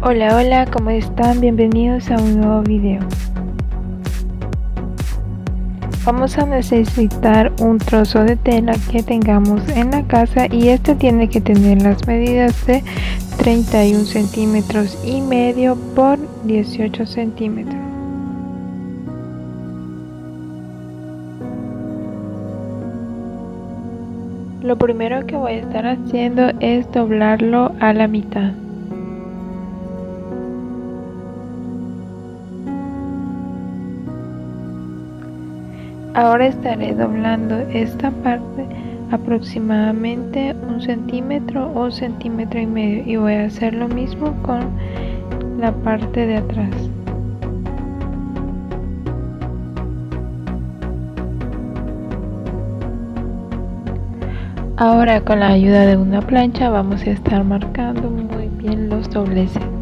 Hola, hola, ¿cómo están? Bienvenidos a un nuevo video. Vamos a necesitar un trozo de tela que tengamos en la casa y este tiene que tener las medidas de 31 centímetros y medio por 18 centímetros. Lo primero que voy a estar haciendo es doblarlo a la mitad. Ahora estaré doblando esta parte aproximadamente un centímetro o centímetro y medio y voy a hacer lo mismo con la parte de atrás. Ahora con la ayuda de una plancha vamos a estar marcando muy bien los dobleces.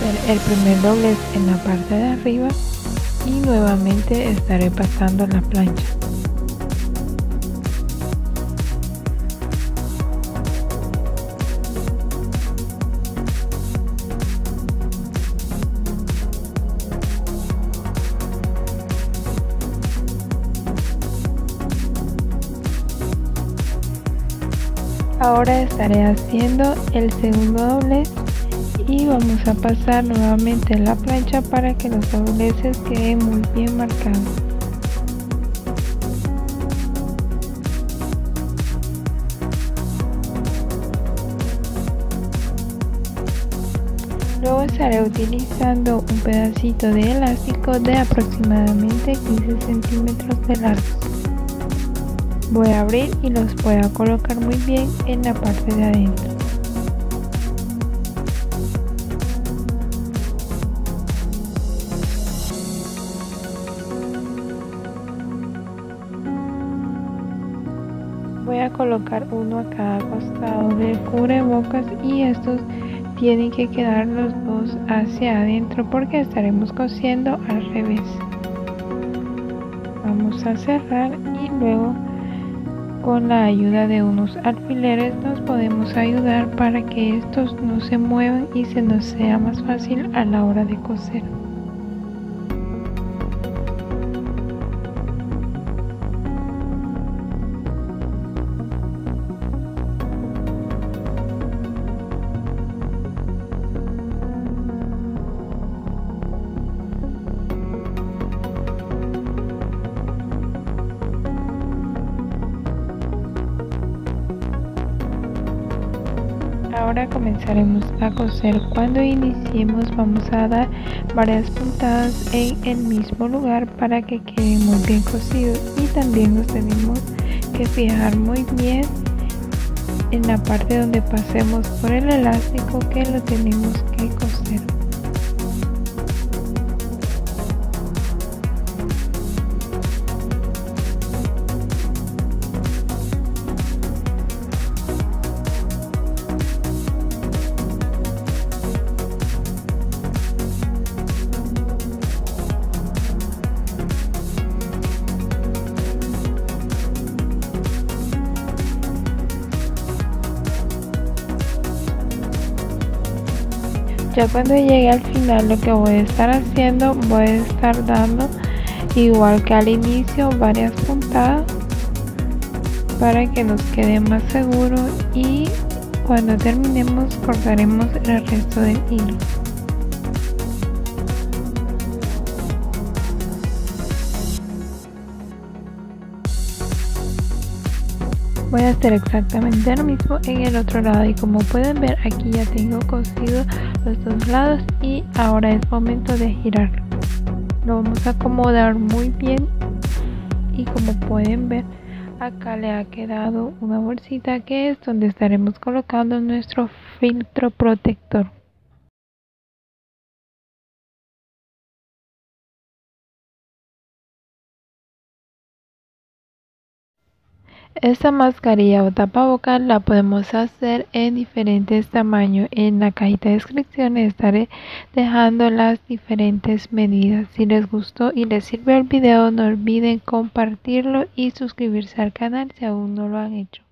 Hacer el primer doblez en la parte de arriba y nuevamente estaré pasando la plancha. Ahora estaré haciendo el segundo doblez y vamos a pasar nuevamente la plancha para que los dobleces queden muy bien marcados. Luego estaré utilizando un pedacito de elástico de aproximadamente 15 centímetros de largo. Voy a abrir y los voy a colocar muy bien en la parte de adentro. A colocar uno a cada costado del cubrebocas y estos tienen que quedar los dos hacia adentro porque estaremos cosiendo al revés. Vamos a cerrar y luego con la ayuda de unos alfileres nos podemos ayudar para que estos no se muevan y se nos sea más fácil a la hora de coser. Ahora comenzaremos a coser. Cuando iniciemos vamos a dar varias puntadas en el mismo lugar para que quede muy bien cosido y también nos tenemos que fijar muy bien en la parte donde pasemos por el elástico que lo tenemos ya cuando llegue al final lo que voy a estar haciendo voy a estar dando igual que al inicio varias puntadas para que nos quede más seguro y cuando terminemos cortaremos el resto del hilo. Voy a hacer exactamente lo mismo en el otro lado y como pueden ver aquí ya tengo cosido los dos lados y ahora es momento de girarlo lo vamos a acomodar muy bien y como pueden ver acá le ha quedado una bolsita que es donde estaremos colocando nuestro filtro protector Esta mascarilla o tapabocas la podemos hacer en diferentes tamaños. En la cajita de descripción estaré dejando las diferentes medidas. Si les gustó y les sirvió el video no olviden compartirlo y suscribirse al canal si aún no lo han hecho.